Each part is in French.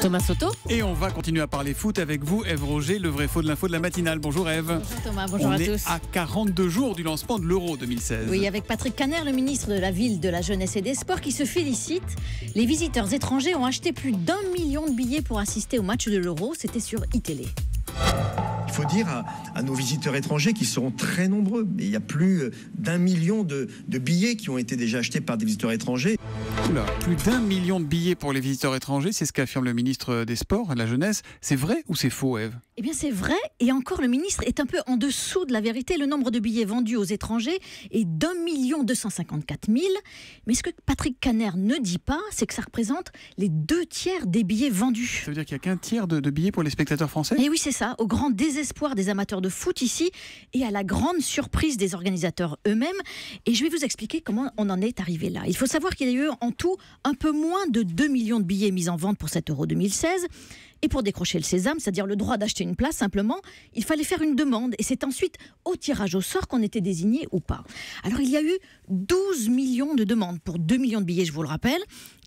Thomas Soto. Et on va continuer à parler foot avec vous, Eve Roger, le vrai faux de l'info de la matinale. Bonjour Eve. Bonjour Thomas, bonjour on à est tous. à 42 jours du lancement de l'Euro 2016. Oui, avec Patrick Caner, le ministre de la Ville, de la Jeunesse et des Sports, qui se félicite. Les visiteurs étrangers ont acheté plus d'un million de billets pour assister au match de l'Euro. C'était sur iTélé. Dire à, nos visiteurs étrangers qui seront très nombreux. Il y a plus euh, d'un million de, billets qui ont été déjà achetés par des visiteurs étrangers. Plus d'un million de billets pour les visiteurs étrangers, c'est ce qu'affirme le ministre des Sports de la Jeunesse. C'est vrai ou c'est faux, Eve? Eh bien, c'est vrai. Et encore, le ministre est un peu en dessous de la vérité. Le nombre de billets vendus aux étrangers est d'un million deux cent cinquante-quatre mille. Mais ce que Patrick Caner ne dit pas, c'est que ça représente les deux tiers des billets vendus. Ça veut dire qu'il n'y a qu'un tiers de, de billets pour les spectateurs français? Et oui, c'est ça, au grand désespoir des amateurs de foot ici et à la grande surprise des organisateurs eux-mêmes. Et je vais vous expliquer comment on en est arrivé là. Il faut savoir qu'il y a eu en tout un peu moins de 2 millions de billets mis en vente pour cet Euro 2016. Et pour décrocher le sésame, c'est-à-dire le droit d'acheter une place, simplement, il fallait faire une demande. Et c'est ensuite au tirage au sort qu'on était désigné ou pas. Alors il y a eu 12 millions de demandes pour 2 millions de billets, je vous le rappelle.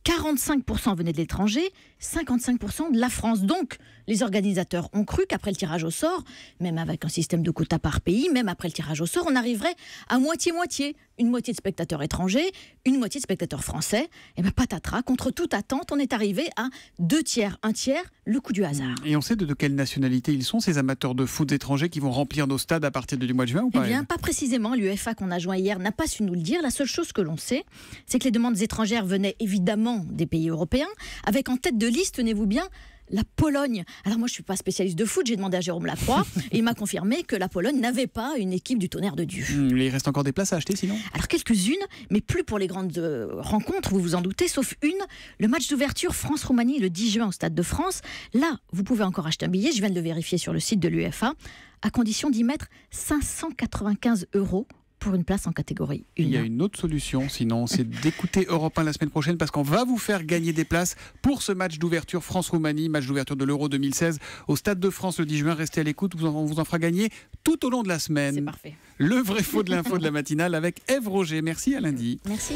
45% venaient de l'étranger, 55% de la France. Donc, les organisateurs ont cru qu'après le tirage au sort, même avec un système de quotas par pays, même après le tirage au sort, on arriverait à moitié-moitié. Une moitié de spectateurs étrangers, une moitié de spectateurs français. Et bien, patatras, contre toute attente, on est arrivé à deux tiers, un tiers, le coup du hasard. Et on sait de, de quelle nationalité ils sont, ces amateurs de foot étrangers qui vont remplir nos stades à partir du mois de juin ou Eh pas bien, Eve? pas précisément. L'UEFA qu'on a joint hier n'a pas su nous le dire. La seule chose que l'on sait, c'est que les demandes étrangères venaient évidemment des pays européens, avec en tête de liste, tenez-vous bien, la Pologne. Alors moi, je suis pas spécialiste de foot. J'ai demandé à Jérôme Lacroix et il m'a confirmé que la Pologne n'avait pas une équipe du tonnerre de Dieu. Hmm, Il reste encore des places à acheter sinon? Alors quelques-unes, mais plus pour les grandes euh, rencontres, vous vous en doutez, sauf une, le match d'ouverture France-Roumanie le 10 juin au Stade de France. Là, vous pouvez encore acheter un billet, je viens de le vérifier sur le site de l'UEFA, à condition d'y mettre 595 euros une place en catégorie 1. Il y a une autre solution, sinon, c'est d'écouter Europe 1 la semaine prochaine parce qu'on va vous faire gagner des places pour ce match d'ouverture France-Roumanie, match d'ouverture de l'Euro 2016 au Stade de France le 10 juin. Restez à l'écoute, on vous en fera gagner tout au long de la semaine. C'est parfait. Le vrai faux de l'info de la matinale avec Eve Roger. Merci à lundi. Merci.